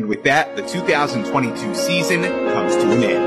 And with that, the 2022 season comes to an end.